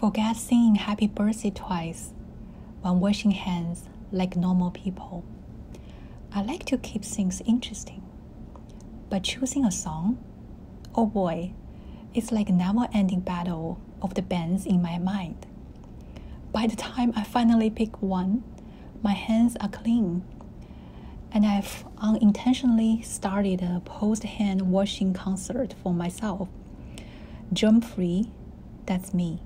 Forget singing happy birthday twice when washing hands like normal people. I like to keep things interesting. But choosing a song, oh boy, it's like a never ending battle of the bands in my mind. By the time I finally pick one, my hands are clean. And I've unintentionally started a post hand washing concert for myself. Germ free, that's me.